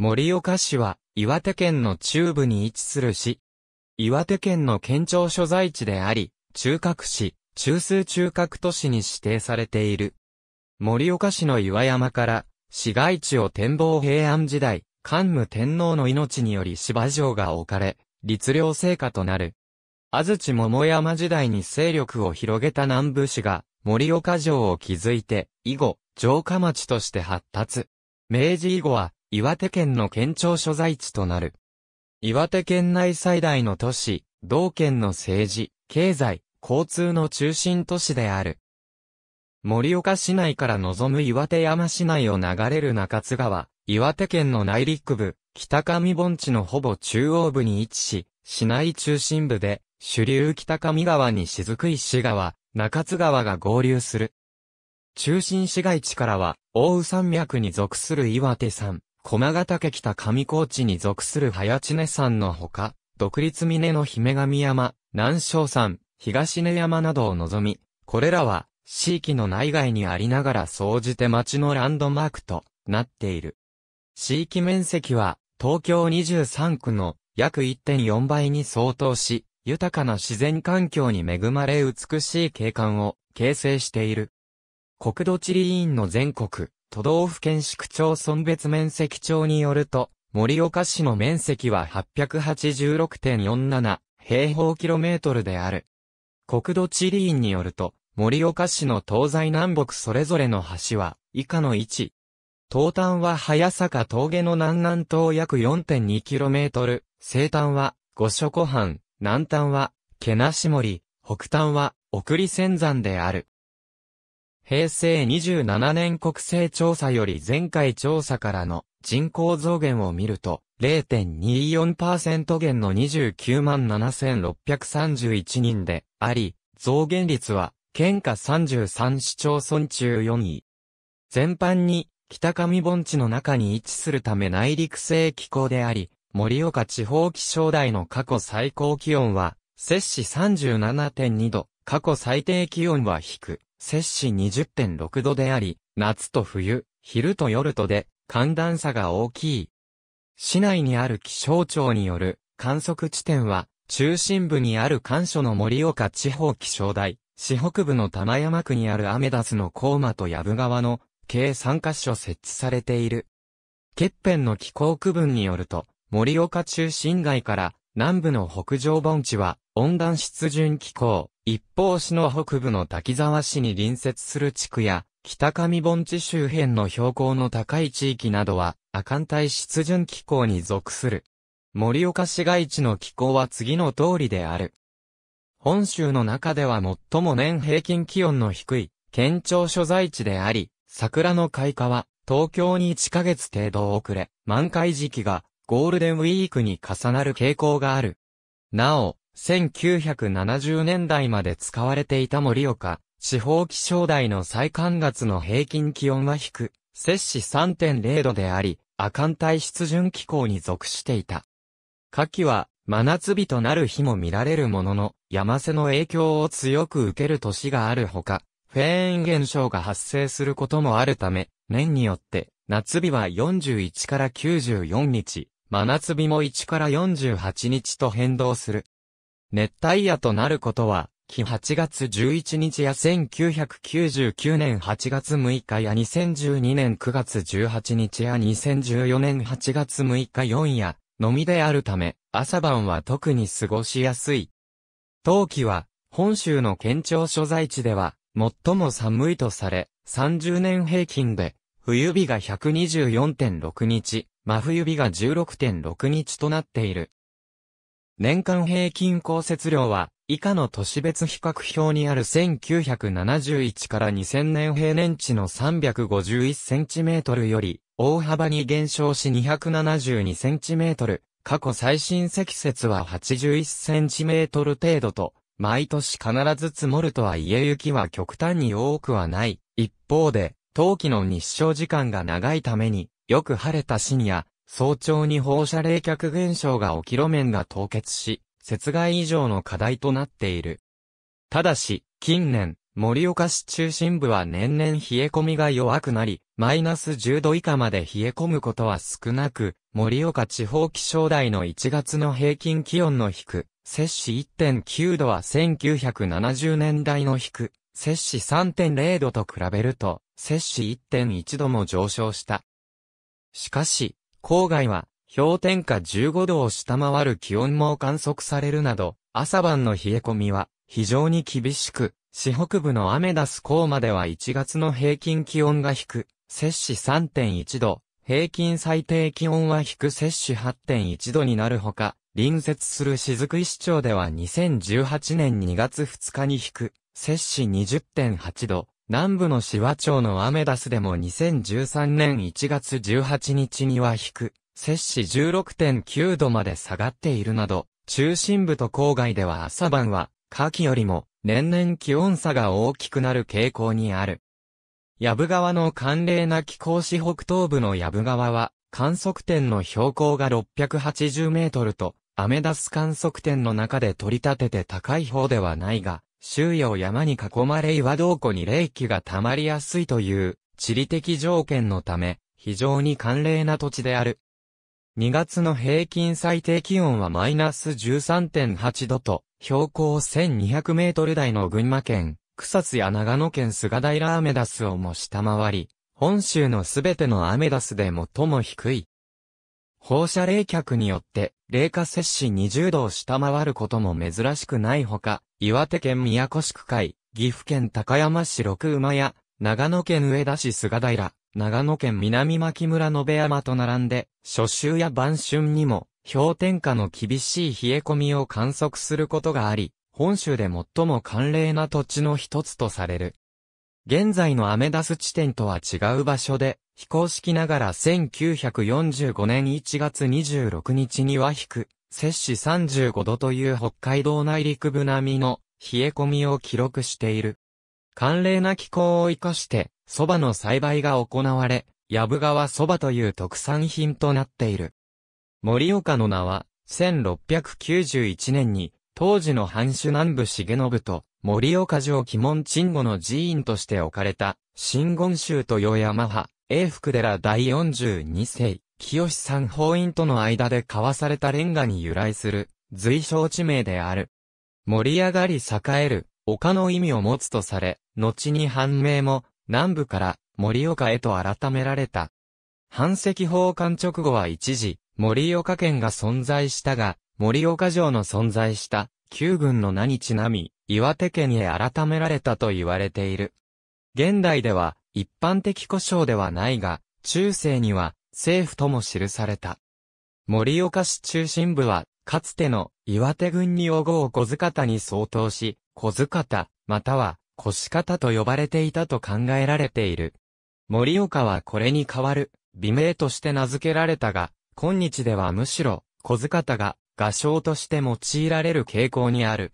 盛岡市は岩手県の中部に位置する市。岩手県の県庁所在地であり、中核市、中枢中核都市に指定されている。盛岡市の岩山から市街地を展望平安時代、桓武天皇の命により芝城が置かれ、律令成果となる。安土桃山時代に勢力を広げた南部市が、盛岡城を築いて、以後、城下町として発達。明治以後は、岩手県の県庁所在地となる。岩手県内最大の都市、同県の政治、経済、交通の中心都市である。盛岡市内から望む岩手山市内を流れる中津川、岩手県の内陸部、北上盆地のほぼ中央部に位置し、市内中心部で、主流北上川に雫石川、中津川が合流する。中心市街地からは、大宇山脈に属する岩手山、駒ヶ岳北上高地に属する早知根山のほか、独立峰の姫神山、南昌山、東根山などを望み、これらは、地域の内外にありながら総じて町のランドマークとなっている。地域面積は、東京23区の約1.4倍に相当し、豊かな自然環境に恵まれ美しい景観を形成している。国土地理院の全国、都道府県市区町村別面積帳によると、盛岡市の面積は886.47平方キロメートルである。国土地理院によると、盛岡市の東西南北それぞれの橋は、以下の位置。東端は早坂峠の南南東約 4.2km、西端は五所湖畔、南端は、毛なし森、北端は、送り仙山である。平成27年国勢調査より前回調査からの人口増減を見ると、0.24%減の29万7631人であり、増減率は、県下33市町村中4位。全般に、北上盆地の中に位置するため内陸性気候であり、盛岡地方気象台の過去最高気温は、摂氏37.2度、過去最低気温は低、摂氏20.6度であり、夏と冬、昼と夜とで、寒暖差が大きい。市内にある気象庁による観測地点は、中心部にある関所の盛岡地方気象台、市北部の玉山区にあるアメダスの高馬と藪川の計3カ所設置されている。欠片の気候区分によると、盛岡中心街から南部の北上盆地は温暖湿潤気候、一方市の北部の滝沢市に隣接する地区や北上盆地周辺の標高の高い地域などは亜寒帯湿潤気候に属する。盛岡市街地の気候は次の通りである。本州の中では最も年平均気温の低い県庁所在地であり、桜の開花は東京に1ヶ月程度遅れ、満開時期がゴールデンウィークに重なる傾向がある。なお、1970年代まで使われていた盛岡、地方気象台の最寒月の平均気温は低、摂氏3.0度であり、亜寒帯湿潤気候に属していた。夏季は、真夏日となる日も見られるものの、山瀬の影響を強く受ける年があるほか、フェーン現象が発生することもあるため、年によって、夏日は41から94日、真夏日も1から48日と変動する。熱帯夜となることは、期8月11日や1999年8月6日や2012年9月18日や2014年8月6日4夜のみであるため、朝晩は特に過ごしやすい。冬季は、本州の県庁所在地では、最も寒いとされ、30年平均で、冬日が124.6日、真冬日が16.6日となっている。年間平均降雪量は、以下の都市別比較表にある1971から2000年平年値の351センチメートルより、大幅に減少し272センチメートル、過去最新積雪は81センチメートル程度と、毎年必ず積もるとはいえ雪は極端に多くはない。一方で、冬季の日照時間が長いために、よく晴れた深夜、早朝に放射冷却現象が起き路面が凍結し、雪害以上の課題となっている。ただし、近年、盛岡市中心部は年々冷え込みが弱くなり、マイナス10度以下まで冷え込むことは少なく、盛岡地方気象台の1月の平均気温の低、摂氏1.9度は1970年代の低、摂氏3.0度と比べると、摂氏1.1度も上昇した。しかし、郊外は氷点下15度を下回る気温も観測されるなど、朝晩の冷え込みは非常に厳しく、市北部のアメダス港までは1月の平均気温が低く、摂氏3.1度、平均最低気温は低摂氏8.1度になるほか、隣接する雫石町では2018年2月2日に引く、摂氏20.8度、南部の紫波町のアメダスでも2013年1月18日には引く、摂氏16.9度まで下がっているなど、中心部と郊外では朝晩は、夏季よりも年々気温差が大きくなる傾向にある。藪川の寒冷な気候市北東部の藪川は、観測点の標高が680メートルと、アメダス観測点の中で取り立てて高い方ではないが、周囲を山に囲まれ岩洞湖に冷気が溜まりやすいという地理的条件のため、非常に寒冷な土地である。2月の平均最低気温はマイナス13.8度と、標高1200メートル台の群馬県、草津や長野県菅平アメダスをも下回り、本州のすべてのアメダスで最も低い。放射冷却によって、冷夏摂氏20度を下回ることも珍しくないほか、岩手県宮古宿海、岐阜県高山市六馬や、長野県上田市菅平、長野県南牧村の部山と並んで、初秋や晩春にも、氷点下の厳しい冷え込みを観測することがあり、本州で最も寒冷な土地の一つとされる。現在のアメダス地点とは違う場所で、非公式ながら1945年1月26日には引く、摂氏35度という北海道内陸部並みの冷え込みを記録している。寒冷な気候を活かして、蕎麦の栽培が行われ、藪川蕎麦という特産品となっている。森岡の名は、1691年に、当時の藩主南部重信と、森岡城鬼門鎮護の寺院として置かれた、真言宗と与山派、永福寺第42世、清三法院との間で交わされたレンガに由来する、随称地名である。盛り上がり栄える、丘の意味を持つとされ、後に判明も、南部から盛岡へと改められた。半石法官直後は一時、盛岡県が存在したが、盛岡城の存在した旧軍の名にちなみ、岩手県へ改められたと言われている。現代では一般的故障ではないが、中世には政府とも記された。盛岡市中心部は、かつての岩手軍におごう小塚田に相当し、小塚田、または腰方と呼ばれていたと考えられている。盛岡はこれに代わる、美名として名付けられたが、今日ではむしろ、小塚田が画商として用いられる傾向にある。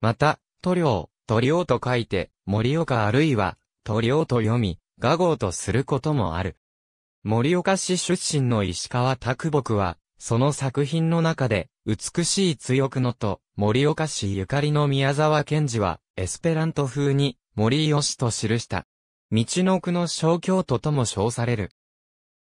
また、塗料、塗料と書いて、盛岡あるいは、塗料と読み、画号とすることもある。盛岡市出身の石川拓木は、その作品の中で、美しい強くのと、盛岡市ゆかりの宮沢賢治は、エスペラント風に、森吉と記した。道の句の小京都とも称される。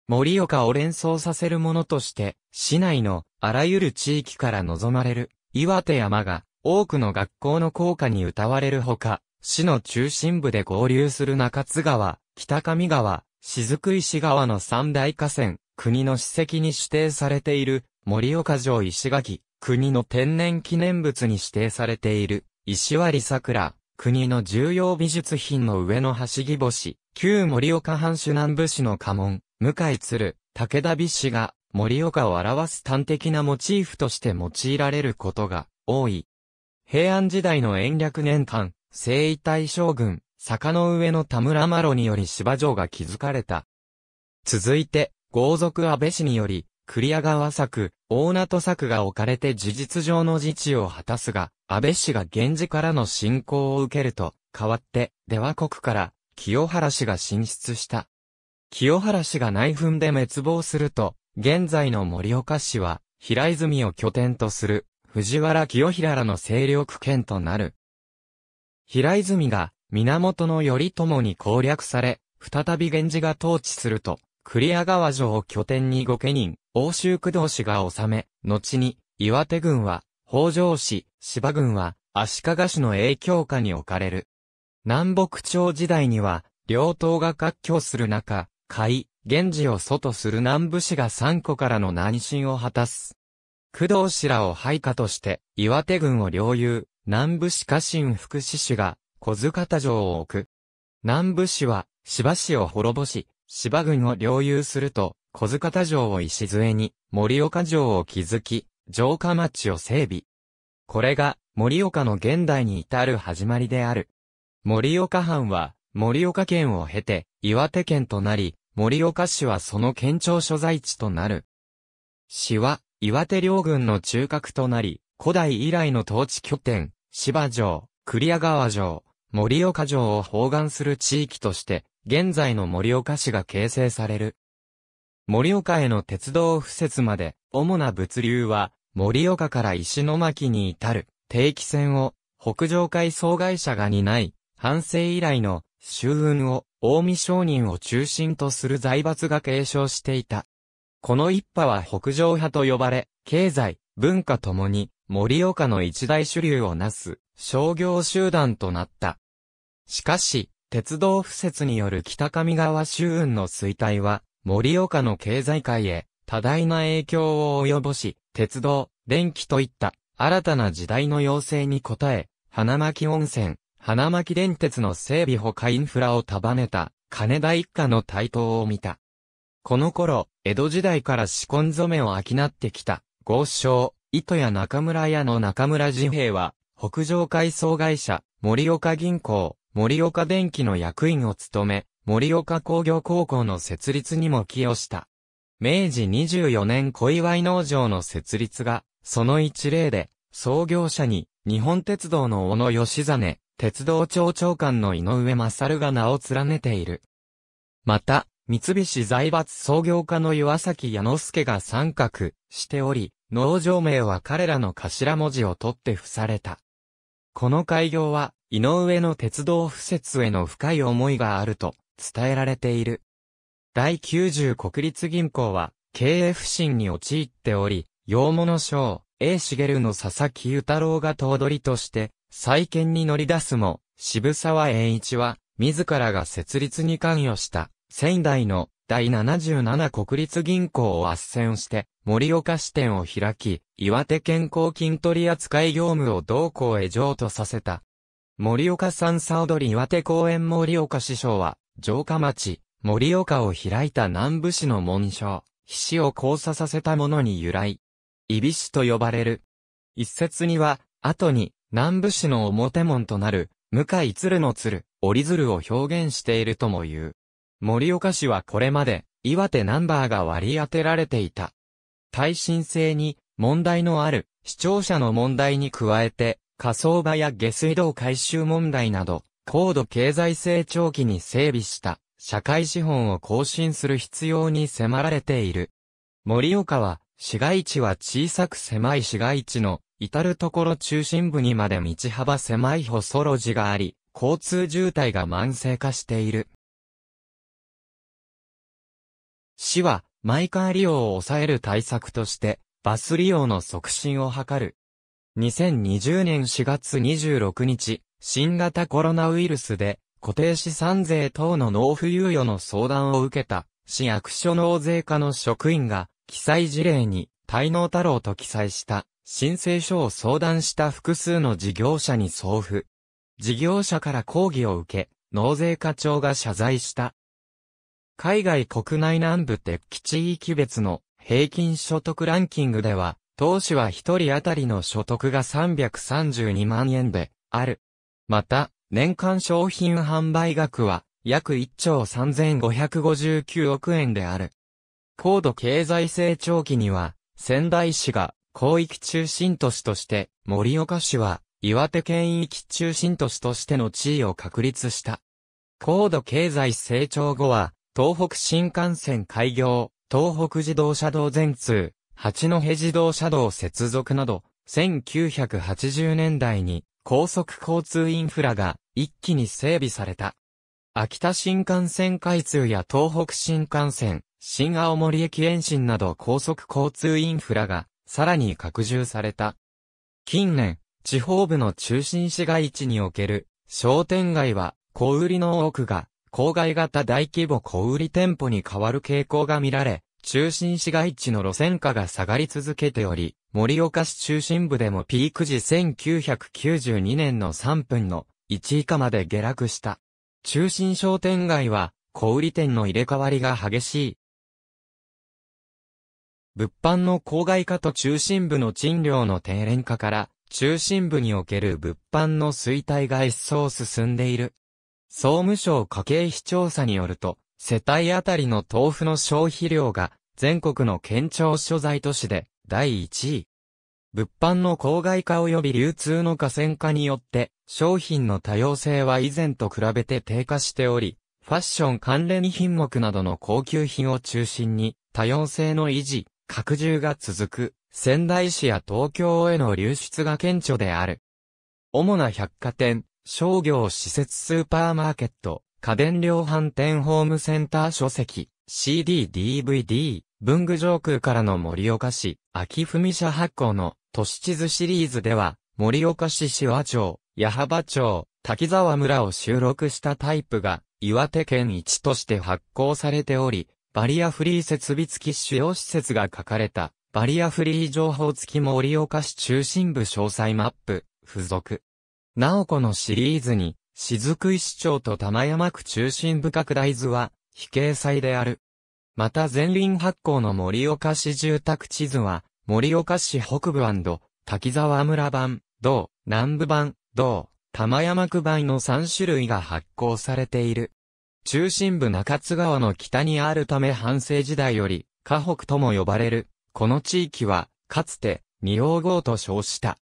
盛岡を連想させるものとして、市内のあらゆる地域から望まれる、岩手山が多くの学校の校歌に歌われるほか、市の中心部で合流する中津川、北上川、雫石川の三大河川、国の史跡に指定されている、盛岡城石垣、国の天然記念物に指定されている、石割桜、国の重要美術品の上の橋木星、旧盛岡藩主南部市の家紋、向井鶴、武田美氏が、盛岡を表す端的なモチーフとして用いられることが多い。平安時代の延暦年間、征夷大将軍、坂の上の田村麻呂により芝城が築かれた。続いて、豪族安倍氏により、栗屋川作、大名と作が置かれて事実上の自治を果たすが、安倍氏が源氏からの侵攻を受けると、代わって、出羽国から、清原氏が進出した。清原氏が内紛で滅亡すると、現在の盛岡市は、平泉を拠点とする、藤原清平らの勢力圏となる。平泉が、源頼朝に攻略され、再び源氏が統治すると、栗屋川城を拠点に御家人、欧州駆動氏が治め、後に、岩手軍は、北条氏、芝軍は、足利氏の影響下に置かれる。南北朝時代には、両党が割拠する中、海、源氏を祖とする南部氏が三個からの南進を果たす。工藤氏らを配下として、岩手軍を領有、南部氏家臣福祉氏が、小塚田城を置く。南部氏は、芝氏を滅ぼし、芝軍を領有すると、小塚田城を礎に、森岡城を築き、城下町を整備。これが、森岡の現代に至る始まりである。森岡藩は、森岡県を経て、岩手県となり、森岡市はその県庁所在地となる。市は、岩手領軍の中核となり、古代以来の統治拠点、芝城、栗屋川城、森岡城を包含する地域として、現在の盛岡市が形成される。盛岡への鉄道敷設まで、主な物流は、盛岡から石巻に至る、定期線を、北上海総会社が担い、反政以来の、周運を、近江商人を中心とする財閥が継承していた。この一派は北上派と呼ばれ、経済、文化ともに、盛岡の一大主流をなす、商業集団となった。しかし、鉄道敷設による北上川周運の衰退は、盛岡の経済界へ多大な影響を及ぼし、鉄道、電気といった新たな時代の要請に応え、花巻温泉、花巻電鉄の整備ほかインフラを束ねた、金田一家の台頭を見た。この頃、江戸時代から仕込染めを商ってきた、豪商、糸や中村屋の中村治平は、北上海総会社、森岡銀行、森岡電機の役員を務め、森岡工業高校の設立にも寄与した。明治24年小祝農場の設立が、その一例で、創業者に、日本鉄道の小野義実、鉄道庁長官の井上勝が名を連ねている。また、三菱財閥創業家の岩崎矢之助が参画しており、農場名は彼らの頭文字を取って付された。この開業は、井上の鉄道敷設への深い思いがあると伝えられている。第90国立銀行は、経営不振に陥っており、洋物商、A 茂の佐々木雄太郎が頭取として、再建に乗り出すも、渋沢栄一は、自らが設立に関与した。仙台の第77国立銀行を斡旋して、盛岡支店を開き、岩手県公金取扱い業務を同行へ譲渡させた。盛岡産沙踊り岩手公園盛岡師匠は、城下町、盛岡を開いた南部市の紋章、菱を交差させたものに由来。いびしと呼ばれる。一説には、後に、南部市の表門となる、向井鶴の鶴、折鶴を表現しているとも言う。盛岡市はこれまで、岩手ナンバーが割り当てられていた。耐震性に問題のある視聴者の問題に加えて、火葬場や下水道回収問題など、高度経済成長期に整備した社会資本を更新する必要に迫られている。盛岡は、市街地は小さく狭い市街地の至るところ中心部にまで道幅狭い細路地があり、交通渋滞が慢性化している。市は、マイカー利用を抑える対策として、バス利用の促進を図る。2020年4月26日、新型コロナウイルスで、固定資産税等の納付猶予の相談を受けた、市役所納税課の職員が、記載事例に、滞納太郎と記載した、申請書を相談した複数の事業者に送付。事業者から抗議を受け、納税課長が謝罪した。海外国内南部鉄器地域別の平均所得ランキングでは、当市は一人当たりの所得が332万円である。また、年間商品販売額は約1兆3559億円である。高度経済成長期には、仙台市が広域中心都市として、盛岡市は岩手県域中心都市としての地位を確立した。高度経済成長後は、東北新幹線開業、東北自動車道全通、八戸自動車道接続など、1980年代に高速交通インフラが一気に整備された。秋田新幹線開通や東北新幹線、新青森駅延伸など高速交通インフラがさらに拡充された。近年、地方部の中心市街地における商店街は小売りの多くが郊外型大規模小売店舗に変わる傾向が見られ、中心市街地の路線価が下がり続けており、盛岡市中心部でもピーク時1992年の3分の1以下まで下落した。中心商店街は小売店の入れ替わりが激しい。物販の郊外化と中心部の賃料の低廉化から、中心部における物販の衰退が一層進んでいる。総務省家計費調査によると、世帯あたりの豆腐の消費量が全国の県庁所在都市で第1位。物販の郊外化及び流通の河川化によって商品の多様性は以前と比べて低下しており、ファッション関連品目などの高級品を中心に多様性の維持、拡充が続く仙台市や東京への流出が顕著である。主な百貨店、商業施設スーパーマーケット、家電量販店ホームセンター書籍、CD、DVD、文具上空からの盛岡市、秋文社発行の都市地図シリーズでは、盛岡市市和町、矢幅町、滝沢村を収録したタイプが、岩手県一として発行されており、バリアフリー設備付き主要施設が書かれた、バリアフリー情報付き盛岡市中心部詳細マップ、付属。なおこのシリーズに、雫石町と玉山区中心部拡大図は、非掲載である。また前輪発行の盛岡市住宅地図は、盛岡市北部滝沢村版、同、南部版、同、玉山区版の3種類が発行されている。中心部中津川の北にあるため半世時代より、河北とも呼ばれる、この地域は、かつて、二王号と称した。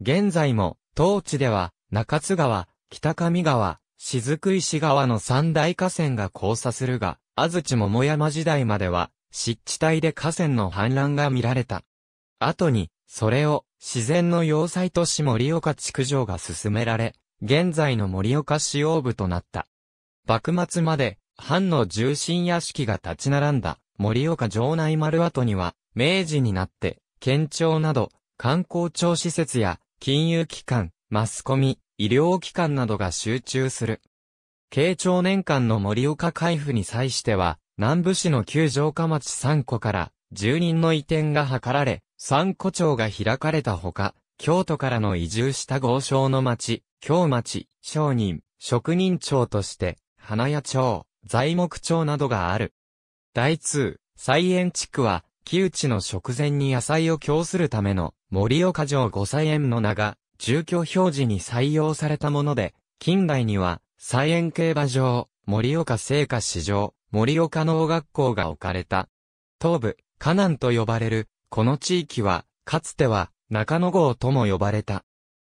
現在も、当地では、中津川、北上川、雫石川の三大河川が交差するが、安土桃山時代までは、湿地帯で河川の氾濫が見られた。後に、それを、自然の要塞都市盛岡地区上が進められ、現在の盛岡市央部となった。幕末まで、藩の重臣屋敷が立ち並んだ、盛岡城内丸跡には、明治になって、県庁など、観光庁施設や、金融機関、マスコミ、医療機関などが集中する。慶長年間の盛岡海府に際しては、南部市の旧城下町3個から住人の移転が図られ、三個町が開かれたほか、京都からの移住した豪商の町、京町、商人、職人町として、花屋町、材木町などがある。第通、菜園地区は、木内の食前に野菜を供するための、森岡城五菜園の名が、住居表示に採用されたもので、近代には、菜園競馬場、森岡聖火市場、森岡農学校が置かれた。東部、河南と呼ばれる、この地域は、かつては、中野郷とも呼ばれた。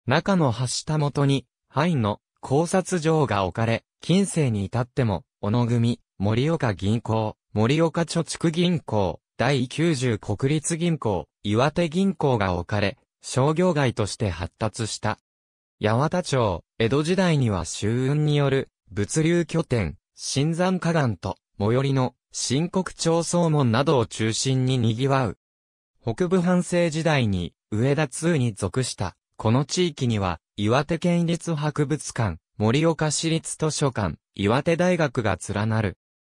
中の橋下元に、範囲の考察場が置かれ、近世に至っても、小野組、盛岡銀行、盛岡貯蓄銀行、第90国立銀行、岩手銀行が置かれ、商業街として発達した。八幡町、江戸時代には周運による物流拠点、新山河岸と最寄りの新国町総門などを中心に賑わう。北部藩政時代に上田通に属したこの地域には岩手県立博物館、盛岡市立図書館、岩手大学が連なる。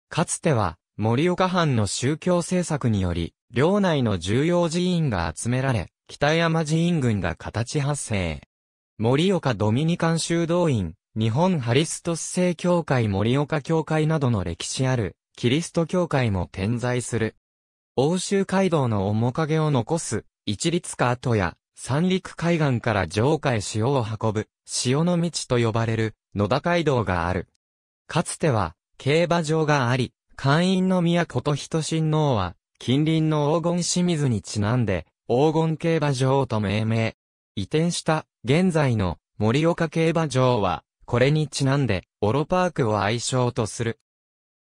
かつては、盛岡藩の宗教政策により、領内の重要寺院が集められ、北山寺院群が形発生。盛岡ドミニカン修道院、日本ハリストス聖教会盛岡教会などの歴史ある、キリスト教会も点在する。欧州街道の面影を残す、一律か跡や、三陸海岸から上海塩を運ぶ、塩の道と呼ばれる、野田街道がある。かつては、競馬場があり、会員の宮琴人親王は、近隣の黄金清水にちなんで、黄金競馬場と命名。移転した、現在の、盛岡競馬場は、これにちなんで、オロパークを愛称とする。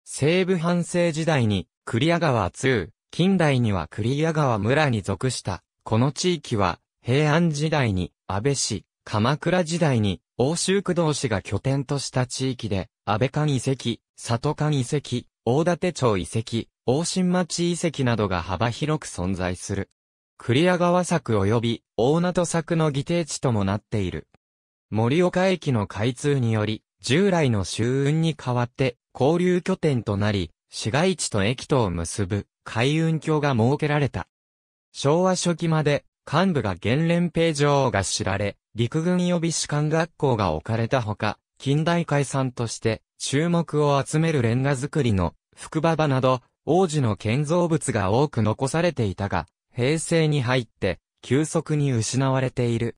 西部藩政時代に、栗屋川通、近代には栗屋川村に属した、この地域は、平安時代に安倍氏、鎌倉時代に欧州区同士が拠点とした地域で、安倍館遺跡、里館遺跡、大館町遺跡、大新町遺跡などが幅広く存在する。栗屋川作及び大名戸作の議定地ともなっている。盛岡駅の開通により、従来の周運に代わって交流拠点となり、市街地と駅とを結ぶ海運橋が設けられた。昭和初期まで幹部が原連兵場が知られ、陸軍予備士官学校が置かれたほか、近代海産として注目を集めるレンガ作りの福馬場など、王子の建造物が多く残されていたが、平成に入って急速に失われている。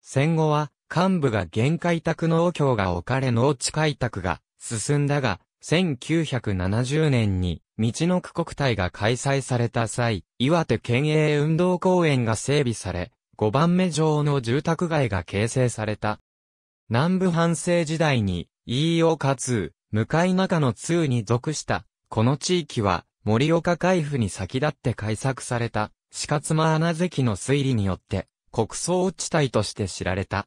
戦後は幹部が現開拓農協が置かれ農地開拓が進んだが、1970年に道の区国体が開催された際、岩手県営運動公園が整備され、5番目上の住宅街が形成された。南部藩政時代に、飯岡通、向かい中の通に属した、この地域は、盛岡海府に先立って開削された、鹿妻穴関の推理によって、国葬地帯として知られた。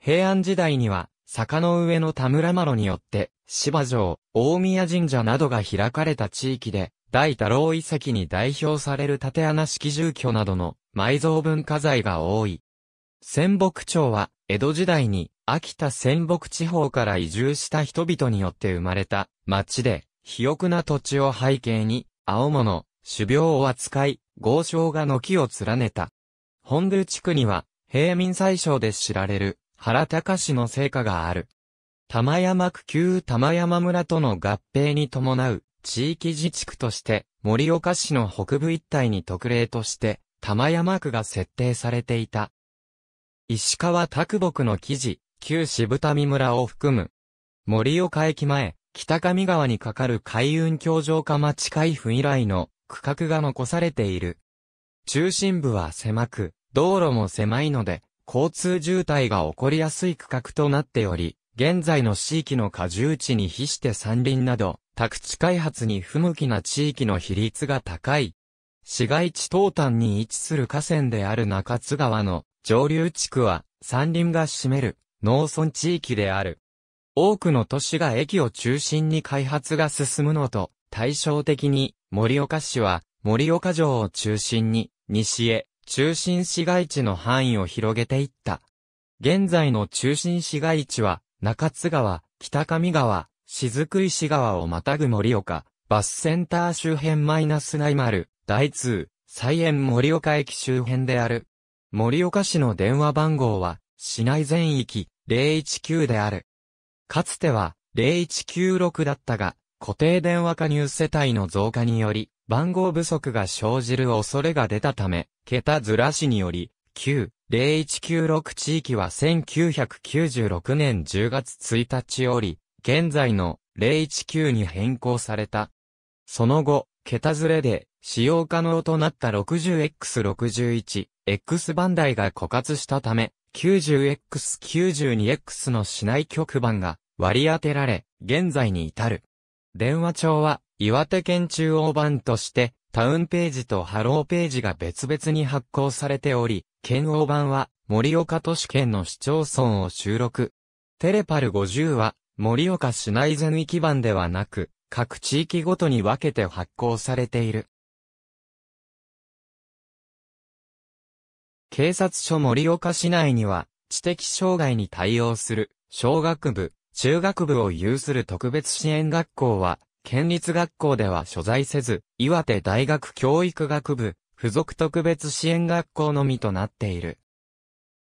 平安時代には、坂の上の田村麻呂によって、芝城、大宮神社などが開かれた地域で、大太郎遺跡に代表される縦穴式住居などの埋蔵文化財が多い。仙北町は、江戸時代に、秋田仙北地方から移住した人々によって生まれた町で、肥沃な土地を背景に、青物、種苗を扱い、豪商が軒を連ねた。本宮地区には、平民最小で知られる、原隆の成果がある。玉山区旧玉山村との合併に伴う地域自治区として、盛岡市の北部一帯に特例として、玉山区が設定されていた。石川拓木の記事、旧渋谷村を含む。盛岡駅前、北上川に架かる海運橋上下町海府以来の区画が残されている。中心部は狭く、道路も狭いので、交通渋滞が起こりやすい区画となっており、現在の地域の過重地に比して山林など、宅地開発に不向きな地域の比率が高い。市街地東端に位置する河川である中津川の上流地区は山林が占める農村地域である。多くの都市が駅を中心に開発が進むのと対照的に盛岡市は盛岡城を中心に西へ中心市街地の範囲を広げていった。現在の中心市街地は、中津川、北上川、雫石川をまたぐ盛岡、バスセンター周辺マイナス内丸、大通、菜園盛岡駅周辺である。盛岡市の電話番号は、市内全域、019である。かつては、0196だったが、固定電話加入世帯の増加により、番号不足が生じる恐れが出たため、桁ずらしにより、9、0196地域は1996年10月1日より、現在の019に変更された。その後、桁ずれで使用可能となった 60X61、X 番台が枯渇したため、90X92X の市内局番が割り当てられ、現在に至る。電話帳は岩手県中央版として、タウンページとハローページが別々に発行されており、県央版は、盛岡都市圏の市町村を収録。テレパル50は、盛岡市内全域版ではなく、各地域ごとに分けて発行されている。警察署盛岡市内には、知的障害に対応する、小学部、中学部を有する特別支援学校は、県立学校では所在せず、岩手大学教育学部、付属特別支援学校のみとなっている。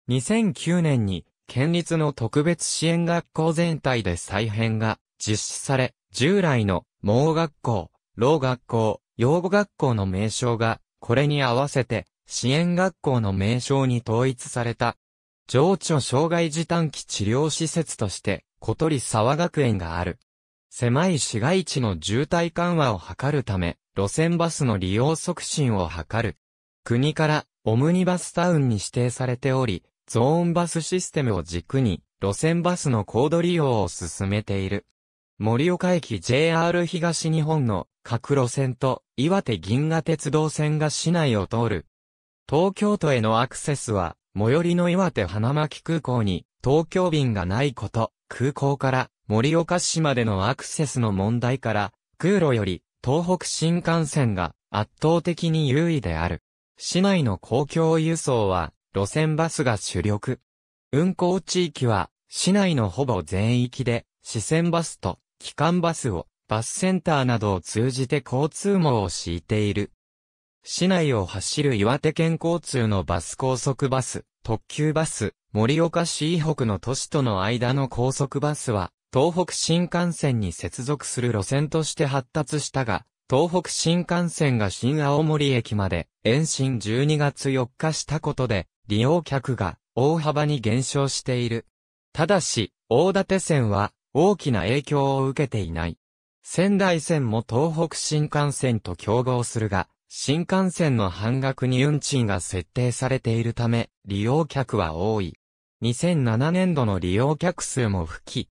2009年に、県立の特別支援学校全体で再編が実施され、従来の盲学校、老学校、養護学校の名称が、これに合わせて、支援学校の名称に統一された。情緒障害児短期治療施設として、小鳥沢学園がある。狭い市街地の渋滞緩和を図るため、路線バスの利用促進を図る。国からオムニバスタウンに指定されており、ゾーンバスシステムを軸に、路線バスの高度利用を進めている。盛岡駅 JR 東日本の各路線と岩手銀河鉄道線が市内を通る。東京都へのアクセスは、最寄りの岩手花巻空港に東京便がないこと、空港から盛岡市までのアクセスの問題から、空路より東北新幹線が圧倒的に優位である。市内の公共輸送は路線バスが主力。運行地域は市内のほぼ全域で、市線バスと機関バスをバスセンターなどを通じて交通網を敷いている。市内を走る岩手県交通のバス高速バス、特急バス、盛岡市以北の都市との間の高速バスは、東北新幹線に接続する路線として発達したが、東北新幹線が新青森駅まで延伸12月4日したことで、利用客が大幅に減少している。ただし、大館線は大きな影響を受けていない。仙台線も東北新幹線と競合するが、新幹線の半額に運賃が設定されているため、利用客は多い。2007年度の利用客数も吹き。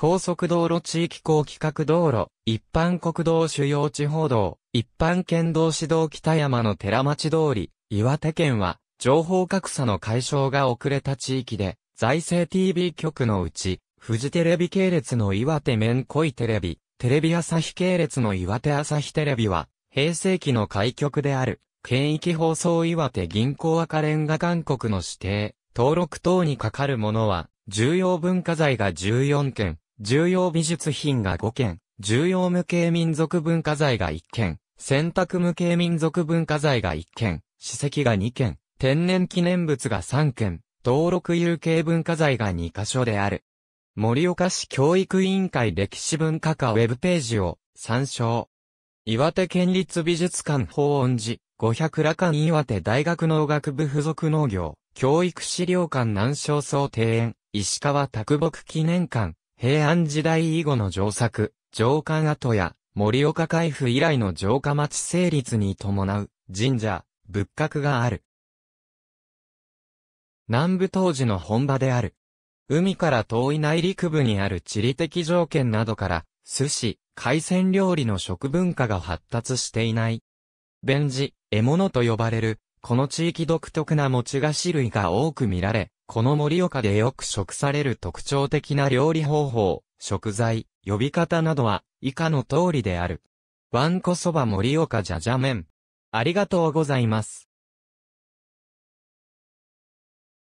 高速道路地域高規格道路、一般国道主要地方道、一般県道指導北山の寺町通り、岩手県は、情報格差の解消が遅れた地域で、財政 TV 局のうち、フジテレビ系列の岩手面恋テレビ、テレビ朝日系列の岩手朝日テレビは、平成期の開局である、県域放送岩手銀行赤レンガ韓国の指定、登録等にかかるものは、重要文化財が14件、重要美術品が5件、重要無形民族文化財が1件、選択無形民族文化財が1件、史跡が2件、天然記念物が3件、登録有形文化財が2カ所である。盛岡市教育委員会歴史文化課ウェブページを参照。岩手県立美術館法恩寺、五百羅漢岩手大学農学部附属農業、教育資料館南昌総庭園、石川卓木記念館、平安時代以後の上作、城下跡や、盛岡海府以来の城下町成立に伴う神社、仏閣がある。南部当時の本場である。海から遠い内陸部にある地理的条件などから、寿司、海鮮料理の食文化が発達していない。弁事、獲物と呼ばれる、この地域独特な餅菓子類が多く見られ、この盛岡でよく食される特徴的な料理方法、食材、呼び方などは、以下の通りである。わんこそば盛岡じゃじゃ麺。ありがとうございます。